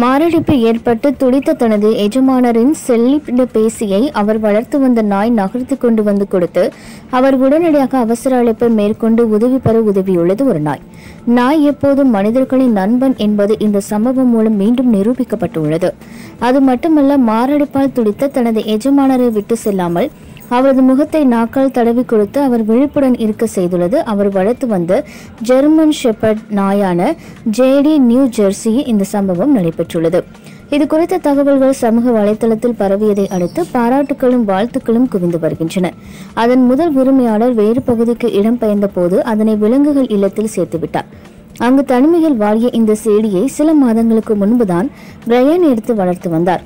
மாரடைப்பு ஏற்பட்டு துடித்த தனது எஜமானரின் செல்லிட பேசியை அவர் வளர்த்து வந்த நாய் நகர்த்து கொண்டு வந்து கொடுத்து அவர் உடனடியாக அவசர அழைப்பை மேற்கொண்டு உதவி பெற உதவியுள்ளது ஒரு நாய். நாய் எப்போதும் மனிதர்களின் நண்பன் என்பது இந்த சம்பவம் மூலம் மீண்டும் நிரூபிக்கப்பட்டுள்ளது. அது மட்டுமல்ல மாரடைப்பால் துடித்த தனது எஜமானரை விட்டு செல்லாமல் அவரது முகத்தை நாக்கால் தடவி கொடுத்து அவர் விழிப்புடன் இருக்க செய்துள்ளது. அவர் வளர்த்து வந்த ஜெர்மன் ஷெப்பர்ட் நாயான ஜேடி நியூ ஜெர்சியில் இந்த சம்பவம் நடைபெற்றுள்ளது. இது குறித்த தகவல்கள் சமூக வலைதளத்தில் பரவியதை அடுத்து பாராட்டுகளும் வாழ்த்துக்களும் குவிந்து வருகின்றன. அதன் முதல் உரிமையாளர் வேறு பகுதிக்கு இடம்பெயர்ந்த போது அதனை விலங்குகள் இல்லத்தில் சேர்த்துவிட்டார் அங்கு தனிமையில் வாழிய இந்த செடியை சில மாதங்களுக்கு முன்புதான் பிரயன் எடுத்து வளர்த்து வந்தார்.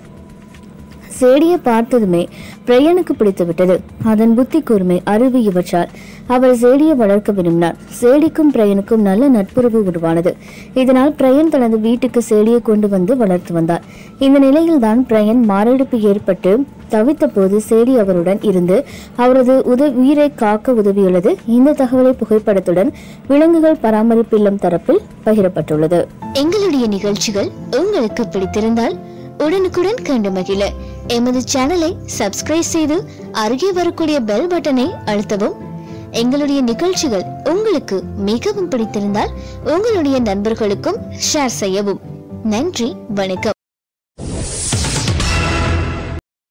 சேடியை பார்த்ததுமே பிரையனுக்கு பிடித்துவிட்டது. அதன் புத்தி கூர்மை அறிவு இவற்றால். அவர் சேடியை வளர்க்க விரும்பினார். சேடிக்கும் பிரயனுக்கும் நல்ல நட்புறவு உருவானது. இதனால் பிரயன் தனது வீட்டுக்கு சேடியை கொண்டு வந்து வளர்த்து வந்தார். இந்த நிலையில்தான் பிரயன் மாரடைப்பு ஏற்பட்டு தவித்த போது சேடி அவருடன் இருந்து அவரது உத உயிரை காக்க உதவியுள்ளது. இந்த தகவலை புகைப்படத்துடன் விலங்குகள் பராமரிப்பு இல்லம் தரப்பில் பகிரப்பட்டுள்ளது. எங்களுடைய நிகழ்ச்சிகள் உங்களுக்கு பிடித்திருந்தால் உடனுக்குடன் கண்டு மகிழ. எமது சேனலை சப்ஸ்கிரைப் செய்து அருகே வரக்கூடிய பெல் பட்டனை அழுத்தவும். எங்களுடைய நிகழ்ச்சிகள் உங்களுக்கு மிகவும் பிடித்திருந்தால் உங்களுடைய நண்பர்களுக்கும் ஷேர் செய்யவும். நன்றி வணக்கம்.